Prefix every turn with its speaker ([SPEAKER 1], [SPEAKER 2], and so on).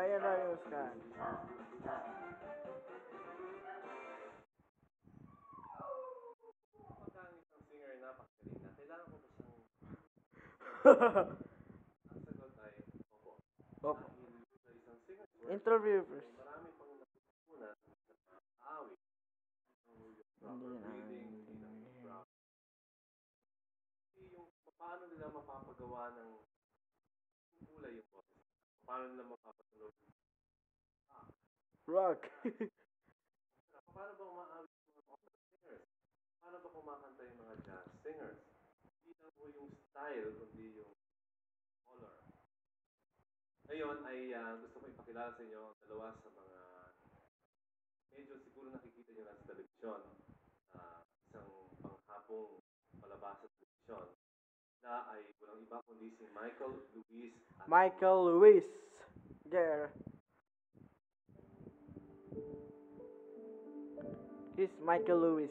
[SPEAKER 1] Ryan Ramos kan.
[SPEAKER 2] Kapag ang singer na kailangan ko ba siyang ang sagot ay opo.
[SPEAKER 1] Opo. Interview first.
[SPEAKER 2] marami pang natutunan
[SPEAKER 1] Hindi na.
[SPEAKER 2] breathing, hindi na yung paano nila mapapagawa ng kulay yung. Paano nila mapapatuloy.
[SPEAKER 1] Rock.
[SPEAKER 2] Paano ba umaawit yung mga opera singers? Paano ba kumakanta yung mga jazz singers? Hindi lang po yung style, kundi yung color. Ngayon ay ah, gusto ko ipakilala sa inyo ang dalawa sa mga medyo siguro nakikita nyo na sa telebisyon. na isang panghapong palabas sa telebisyon na ay walang iba kundi si Michael Luis
[SPEAKER 1] Michael Lewis. There. He's Michael Lewis.